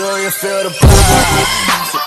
Do you feel the power?